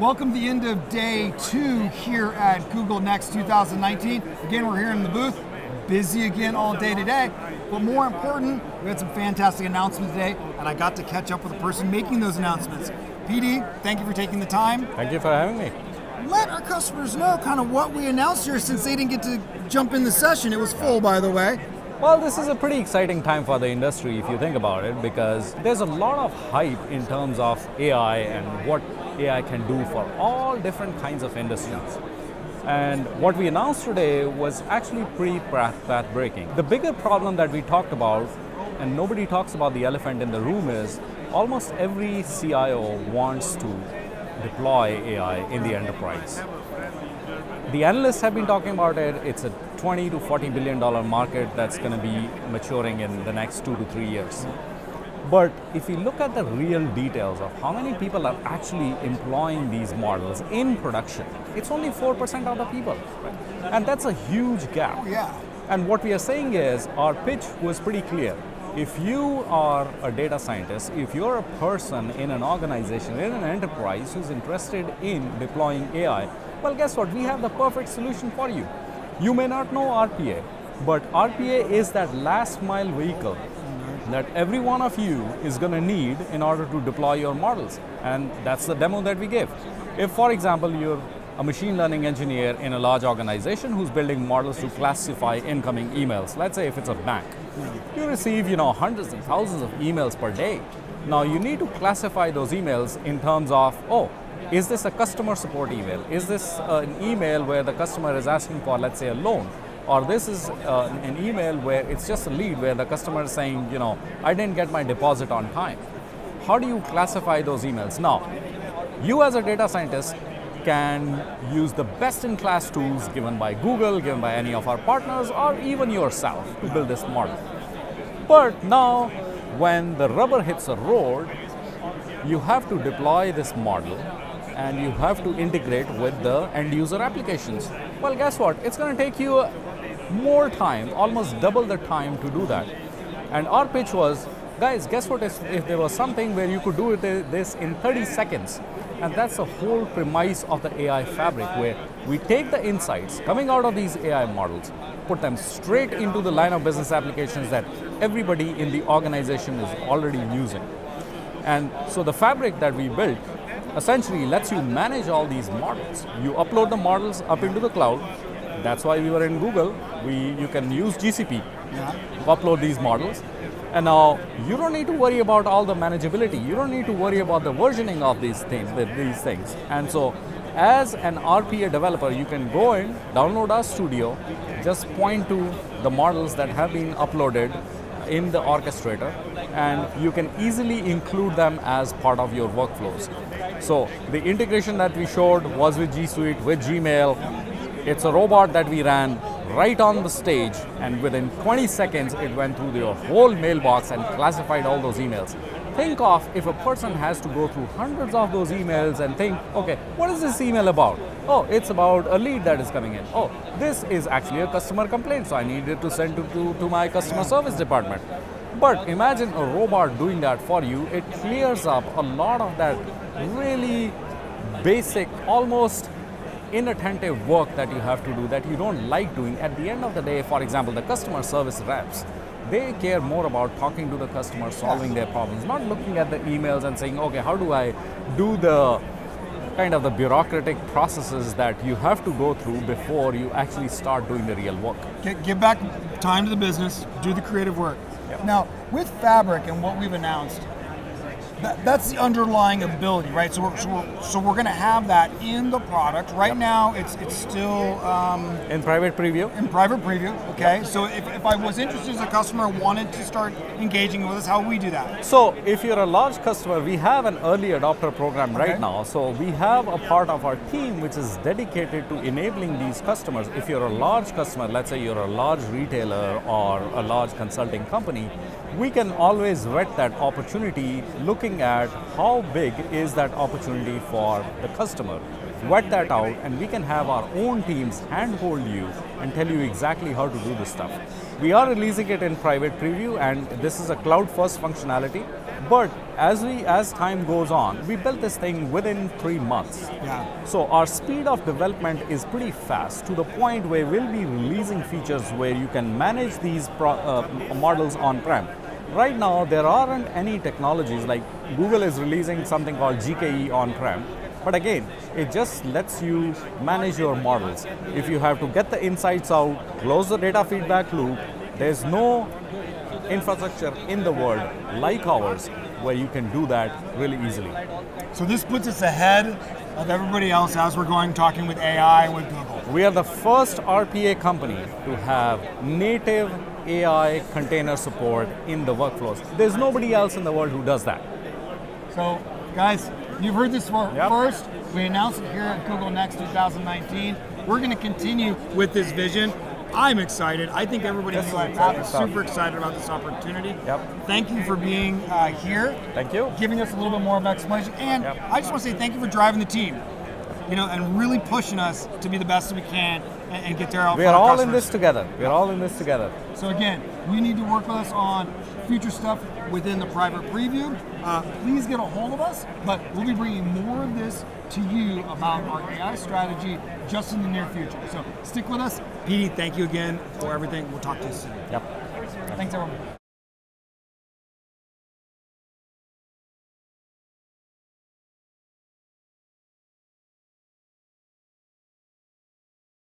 Welcome to the end of day two here at Google Next 2019. Again, we're here in the booth, busy again all day today. But more important, we had some fantastic announcements today, and I got to catch up with the person making those announcements. PD, thank you for taking the time. Thank you for having me. Let our customers know kind of what we announced here since they didn't get to jump in the session. It was full, by the way. Well, this is a pretty exciting time for the industry if you think about it, because there's a lot of hype in terms of AI and what AI can do for all different kinds of industries. And what we announced today was actually pre-path breaking. The bigger problem that we talked about, and nobody talks about the elephant in the room, is almost every CIO wants to deploy AI in the enterprise. The analysts have been talking about it. It's a 20 to 40 billion dollar market that's going to be maturing in the next two to three years. But if you look at the real details of how many people are actually employing these models in production, it's only 4% of the people. Right? And that's a huge gap. Oh, yeah. And what we are saying is our pitch was pretty clear. If you are a data scientist, if you're a person in an organization, in an enterprise who's interested in deploying AI, well, guess what? We have the perfect solution for you. You may not know RPA, but RPA is that last mile vehicle that every one of you is going to need in order to deploy your models. And that's the demo that we give. If, for example, you're a machine learning engineer in a large organization who's building models to classify incoming emails, let's say if it's a bank, you receive you know, hundreds and thousands of emails per day. Now you need to classify those emails in terms of, oh, is this a customer support email? Is this uh, an email where the customer is asking for, let's say, a loan? Or this is uh, an email where it's just a lead where the customer is saying, you know, I didn't get my deposit on time. How do you classify those emails? Now, you as a data scientist can use the best-in-class tools given by Google, given by any of our partners, or even yourself to build this model. But now, when the rubber hits the road, you have to deploy this model and you have to integrate with the end user applications. Well, guess what? It's going to take you more time, almost double the time to do that. And our pitch was, guys, guess what? If, if there was something where you could do this in 30 seconds, and that's the whole premise of the AI fabric, where we take the insights coming out of these AI models, put them straight into the line of business applications that everybody in the organization is already using. And so the fabric that we built essentially lets you manage all these models. You upload the models up into the cloud. That's why we were in Google. We, you can use GCP yeah. upload these models. And now you don't need to worry about all the manageability. You don't need to worry about the versioning of these things, these things. And so as an RPA developer, you can go in, download our studio, just point to the models that have been uploaded in the orchestrator, and you can easily include them as part of your workflows. So the integration that we showed was with G Suite, with Gmail. It's a robot that we ran right on the stage, and within 20 seconds, it went through your whole mailbox and classified all those emails. Think of if a person has to go through hundreds of those emails and think, okay, what is this email about? Oh, it's about a lead that is coming in. Oh, this is actually a customer complaint, so I needed to send it to, to my customer service department. But imagine a robot doing that for you. It clears up a lot of that really basic, almost inattentive work that you have to do that you don't like doing. At the end of the day, for example, the customer service reps, they care more about talking to the customer, solving their problems, not looking at the emails and saying, okay, how do I do the kind of the bureaucratic processes that you have to go through before you actually start doing the real work. Get, give back time to the business, do the creative work. Yep. Now, with Fabric and what we've announced, that, that's the underlying ability, right? So we're, so we're, so we're going to have that in the product. Right yep. now, it's it's still um, in private preview. In private preview, okay. Yep. So if, if I was interested as a customer, wanted to start engaging with us, how we do that? So if you're a large customer, we have an early adopter program okay. right now. So we have a part of our team which is dedicated to enabling these customers. If you're a large customer, let's say you're a large retailer or a large consulting company, we can always vet that opportunity looking at how big is that opportunity for the customer. Vet that out and we can have our own teams handhold you and tell you exactly how to do this stuff. We are releasing it in private preview and this is a cloud first functionality. But as we as time goes on, we built this thing within three months. Yeah. So our speed of development is pretty fast to the point where we'll be releasing features where you can manage these pro, uh, models on-prem. Right now, there aren't any technologies like Google is releasing something called GKE on-prem. But again, it just lets you manage your models. If you have to get the insights out, close the data feedback loop, there's no infrastructure in the world like ours where you can do that really easily. So this puts us ahead of everybody else as we're going talking with AI with. We are the first RPA company to have native AI container support in the workflows. There's nobody else in the world who does that. So, guys, you've heard this for Yep. first. We announced it here at Google Next 2019. We're going to continue with this vision. I'm excited. I think everybody This in is the is super excited about this opportunity. Yep. Thank you for being uh, here. Thank you. Giving us a little bit more of explanation. And Yep. I just want to say thank you for driving the team. You know, and really pushing us to be the best that we can and, and get there out We are all in this together. We are all in this together. So again, you need to work with us on future stuff within the private preview. Uh, please get a hold of us, but we'll be bringing more of this to you about our AI strategy just in the near future. So stick with us. PD, thank you again for everything. We'll talk to you soon. Yep. Thanks, everyone.